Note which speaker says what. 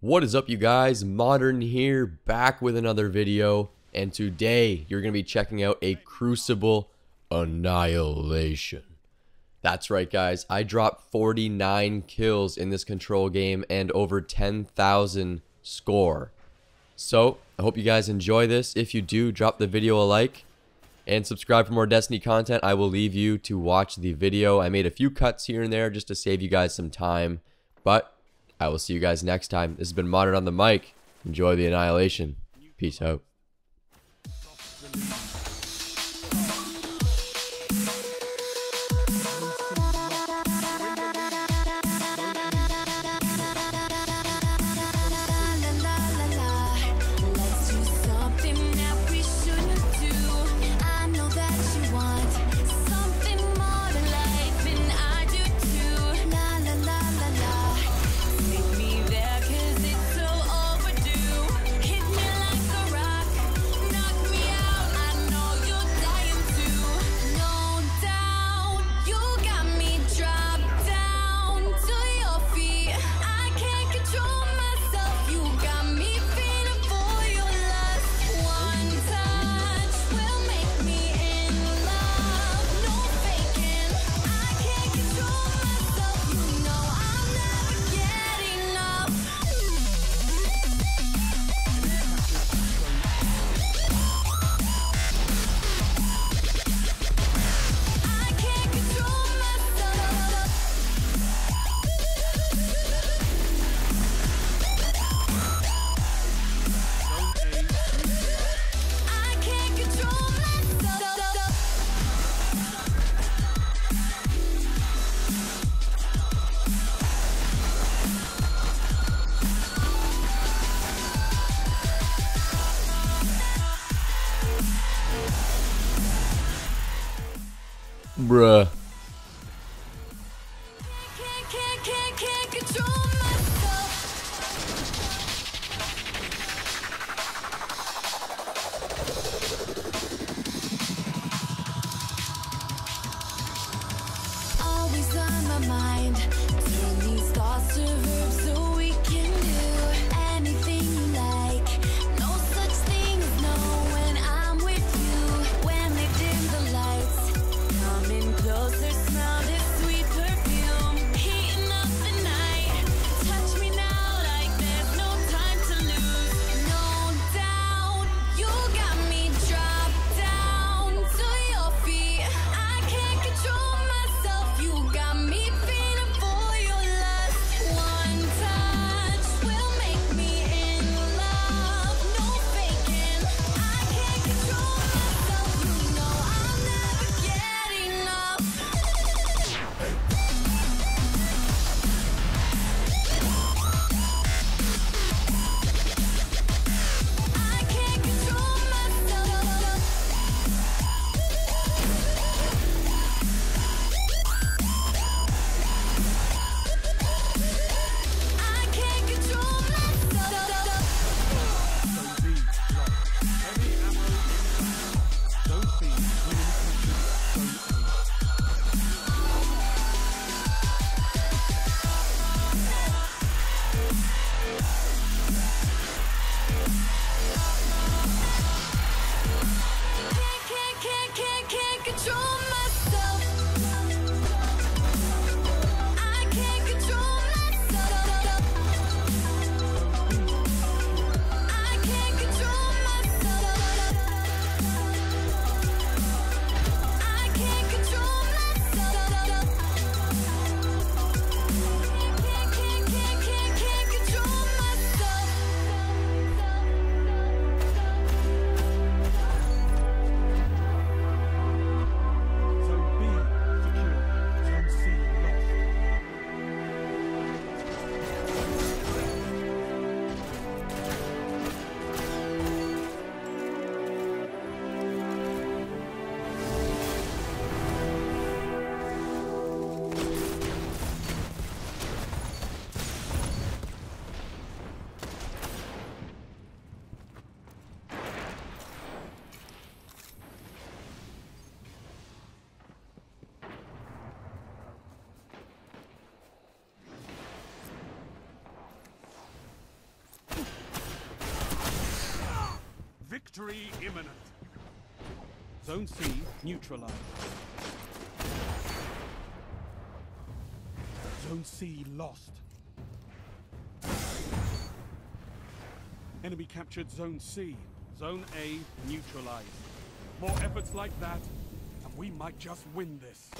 Speaker 1: What is up you guys? Modern here, back with another video, and today you're going to be checking out a Crucible Annihilation. That's right guys, I dropped 49 kills in this control game and over 10,000 score. So, I hope you guys enjoy this. If you do, drop the video a like and subscribe for more Destiny content. I will leave you to watch the video. I made a few cuts here and there just to save you guys some time, but I will see you guys next time. This has been Modern on the mic. Enjoy the annihilation. Peace out. Bruh.
Speaker 2: Always on my mind. Turn these thoughts to verbs
Speaker 3: Victory imminent. Zone C neutralized. Zone C lost. Enemy captured Zone C. Zone A neutralized. More efforts like that, and we might just win this.